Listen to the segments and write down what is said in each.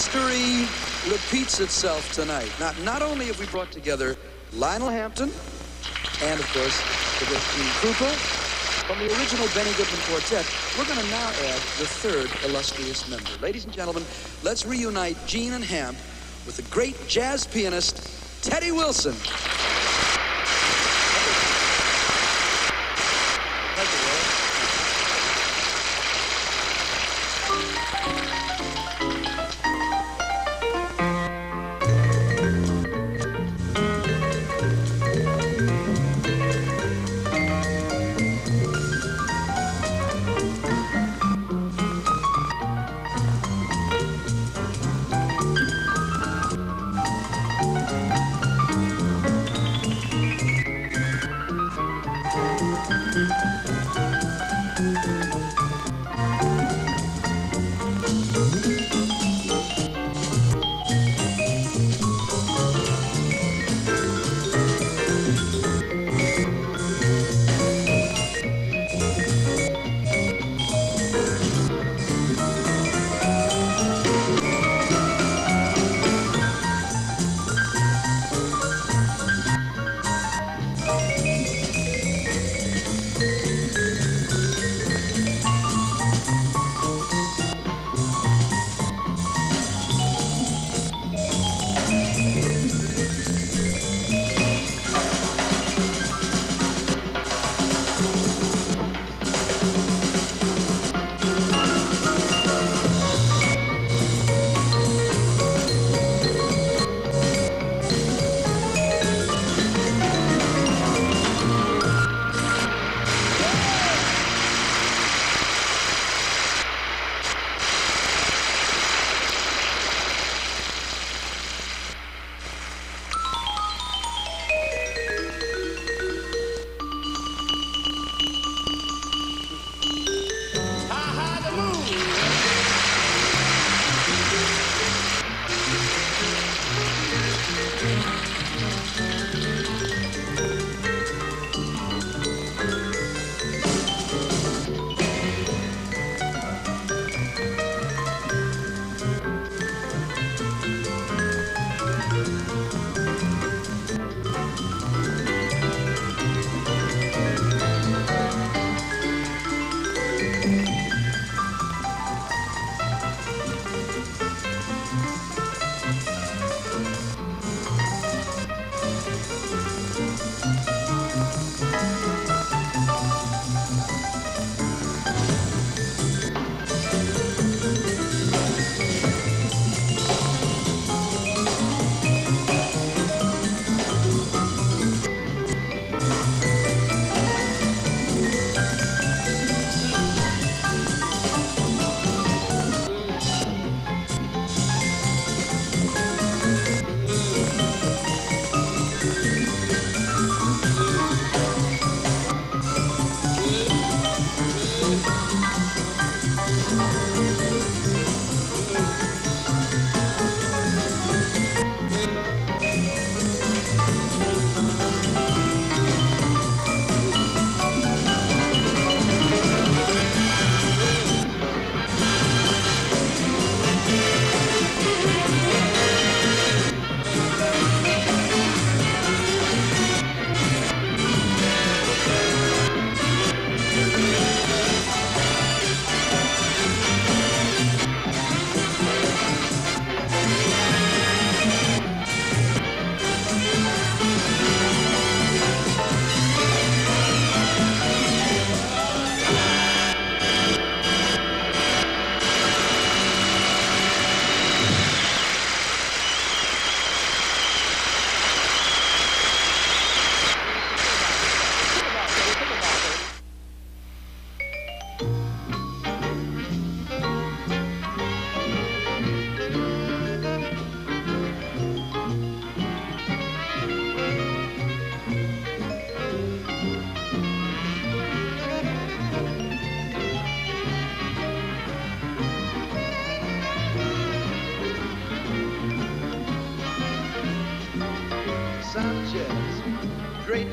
history repeats itself tonight. Not, not only have we brought together Lionel Hampton and, of course, the great Gene Krupa from the original Benny Goodman Quartet, we're going to now add the third illustrious member. Ladies and gentlemen, let's reunite Gene and Hamp with the great jazz pianist, Teddy Wilson.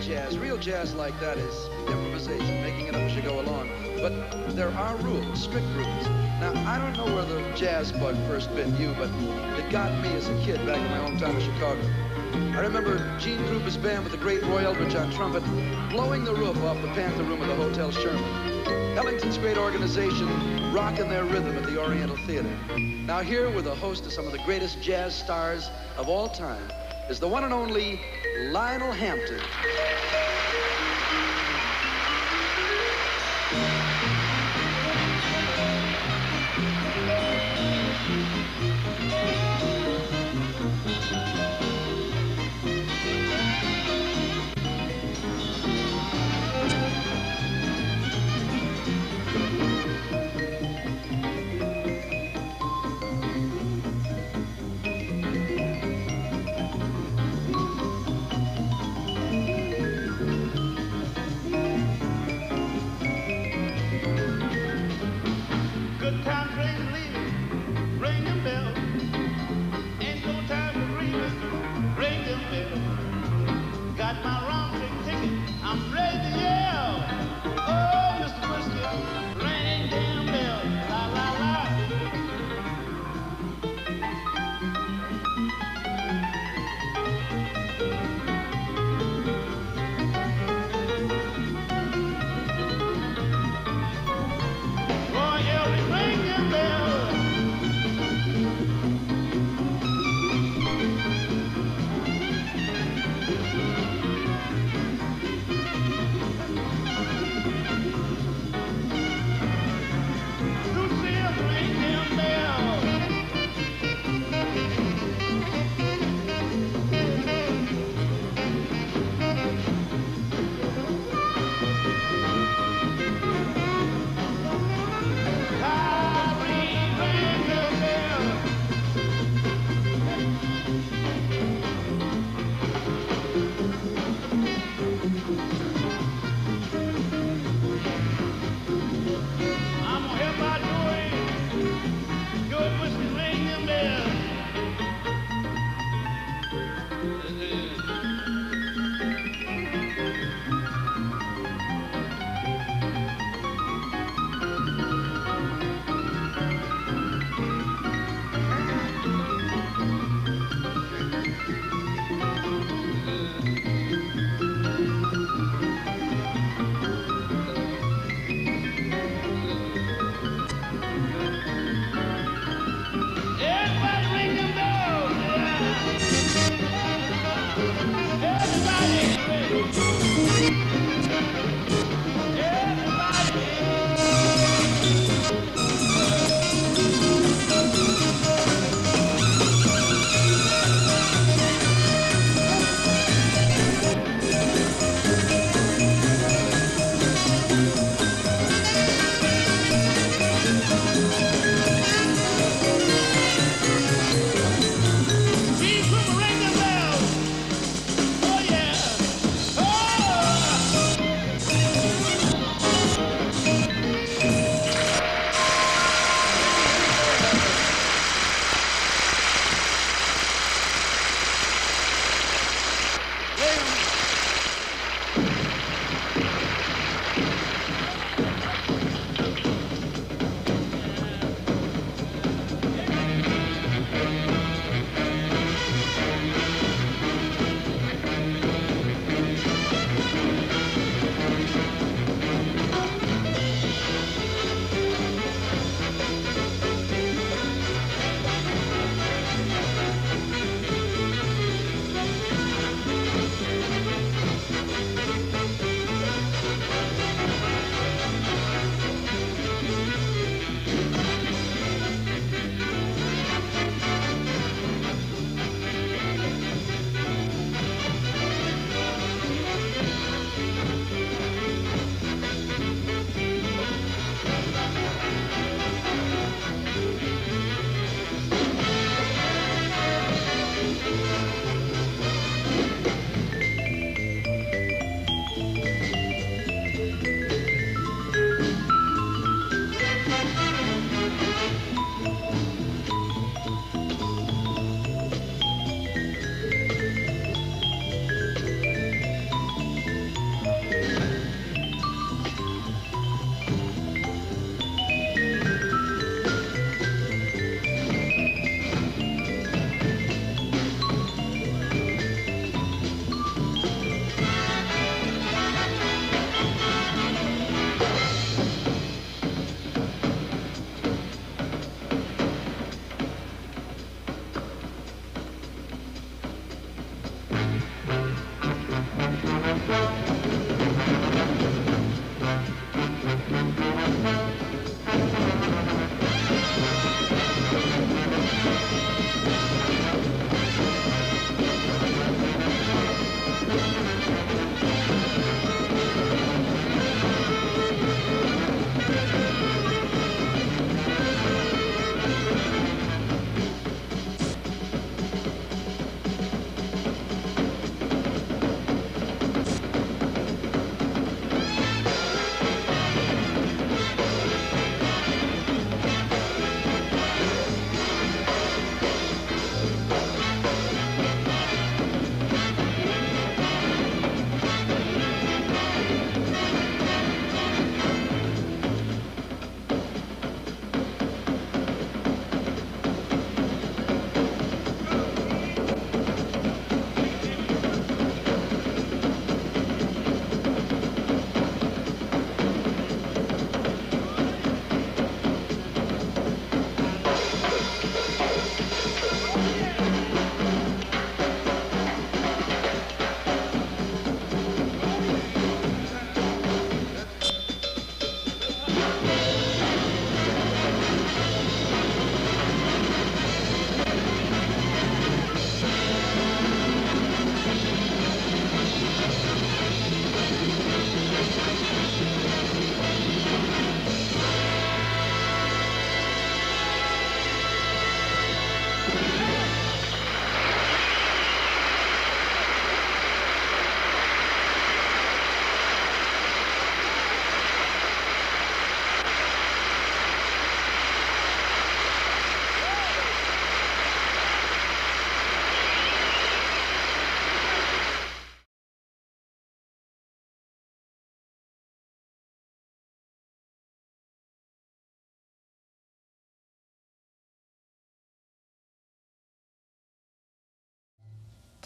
Jazz, real jazz like that is improvisation, making it up as you go along. But there are rules, strict rules. Now, I don't know where the jazz bug first bit you, but it got me as a kid back in my hometown of Chicago. I remember Gene Krupa's band with the great Roy Eldridge on trumpet blowing the roof off the Panther Room of the Hotel Sherman. Ellington's great organization rocking their rhythm at the Oriental Theater. Now here with a host of some of the greatest jazz stars of all time is the one and only Lionel Hampton. Yeah.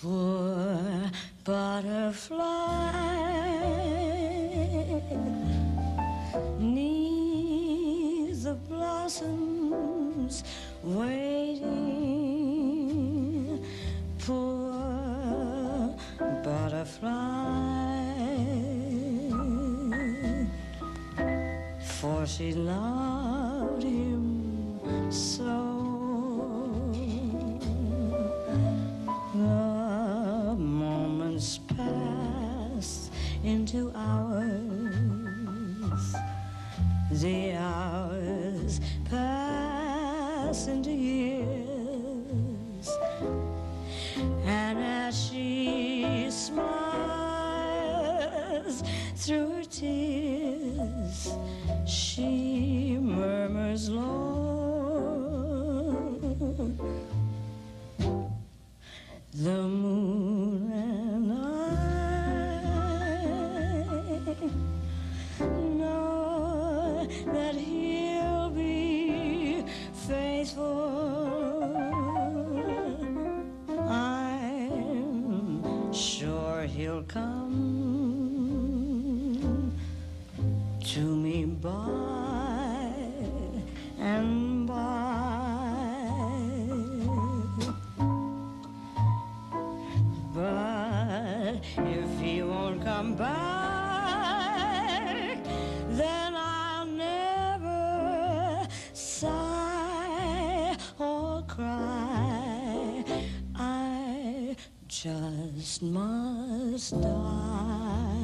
Poor butterfly neath the blossoms waiting. Poor butterfly, for she loved through her tears, she murmurs, Lord, the moon and I know that he'll be faithful. I'm sure he'll come by and by. But if he won't come back, then I'll never sigh or cry. I just must die.